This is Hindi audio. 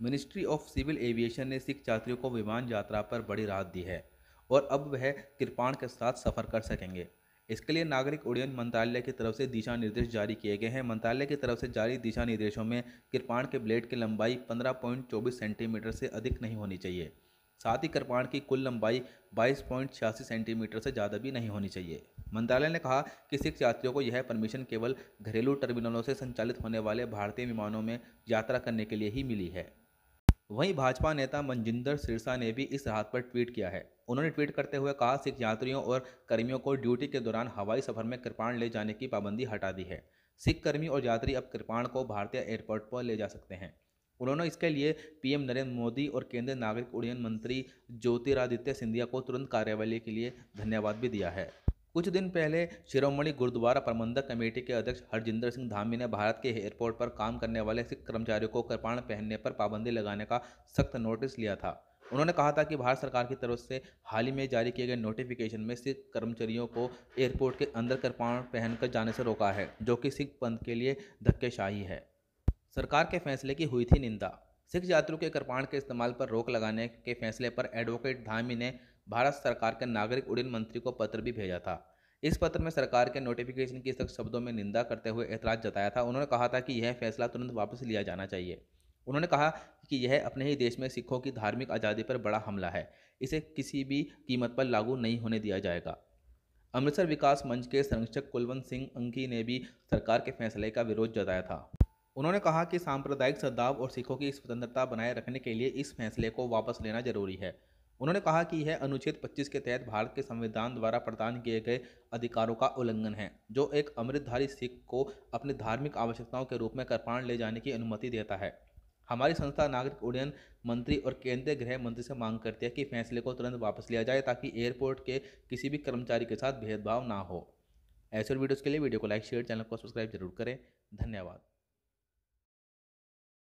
मिनिस्ट्री ऑफ़ सिविल एविएशन ने सिख यात्रियों को विमान यात्रा पर बड़ी राहत दी है और अब वह कृपाण के साथ सफ़र कर सकेंगे। इसके लिए नागरिक उड्डयन मंत्रालय की तरफ़ से दिशा निर्देश जारी किए गए हैं। मंत्रालय की तरफ़ से जारी दिशा निर्देशों में कृपाण के ब्लेड की लंबाई 15.24 सेंटीमीटर से अधिक नहीं होनी चाहिए। साथ ही कृपाण की कुल लंबाई बाईस सेंटीमीटर से ज़्यादा भी नहीं होनी चाहिए। मंत्रालय ने कहा कि सिख यात्रियों को यह परमिशन केवल घरेलू टर्मिनलों से संचालित होने वाले भारतीय विमानों में यात्रा करने के लिए ही मिली है। वहीं भाजपा नेता मनजिंदर सिरसा ने भी इस राहत पर ट्वीट किया है। उन्होंने ट्वीट करते हुए कहा, सिख यात्रियों और कर्मियों को ड्यूटी के दौरान हवाई सफ़र में कृपाण ले जाने की पाबंदी हटा दी है। सिख कर्मी और यात्री अब कृपाण को भारतीय एयरपोर्ट पर ले जा सकते हैं। उन्होंने इसके लिए पीएम नरेंद्र मोदी और केंद्रीय नागरिक उड्डयन मंत्री ज्योतिरादित्य सिंधिया को तुरंत कार्यवाही के लिए धन्यवाद भी दिया है। कुछ दिन पहले शिरोमणि गुरुद्वारा प्रबंधक कमेटी के अध्यक्ष हरजिंदर सिंह धामी ने भारत के एयरपोर्ट पर काम करने वाले सिख कर्मचारियों को कृपाण पहनने पर पाबंदी लगाने का सख्त नोटिस लिया था। उन्होंने कहा था कि भारत सरकार की तरफ़ से हाल ही में जारी किए गए नोटिफिकेशन में सिख कर्मचारियों को एयरपोर्ट के अंदर कृपाण पहनकर जाने से रोका है, जो कि सिख पंथ के लिए धक्केशाही है। सरकार के फैसले की हुई थी निंदा। सिख यात्रियों के कृपाण के इस्तेमाल पर रोक लगाने के फैसले पर एडवोकेट धामी ने भारत सरकार के नागरिक उड्डयन मंत्री को पत्र भी भेजा था। इस पत्र में सरकार के नोटिफिकेशन की सख्त शब्दों में निंदा करते हुए एतराज़ जताया था। उन्होंने कहा था कि यह फैसला तुरंत वापस लिया जाना चाहिए। उन्होंने कहा कि यह अपने ही देश में सिखों की धार्मिक आज़ादी पर बड़ा हमला है। इसे किसी भी कीमत पर लागू नहीं होने दिया जाएगा। अमृतसर विकास मंच के संरक्षक कुलवंत सिंह अंकी ने भी सरकार के फैसले का विरोध जताया था। उन्होंने कहा कि सांप्रदायिक सद्भाव और सिखों की स्वतंत्रता बनाए रखने के लिए इस फैसले को वापस लेना ज़रूरी है। उन्होंने कहा कि यह अनुच्छेद 25 के तहत भारत के संविधान द्वारा प्रदान किए गए अधिकारों का उल्लंघन है, जो एक अमृतधारी सिख को अपनी धार्मिक आवश्यकताओं के रूप में कृपाण ले जाने की अनुमति देता है। हमारी संस्था नागरिक उड्डयन मंत्री और केंद्रीय गृह मंत्री से मांग करती है कि फैसले को तुरंत वापस लिया जाए, ताकि एयरपोर्ट के किसी भी कर्मचारी के साथ भेदभाव ना हो। ऐसे वीडियोज़ के लिए वीडियो को लाइक, शेयर, चैनल को सब्सक्राइब ज़रूर करें। धन्यवाद।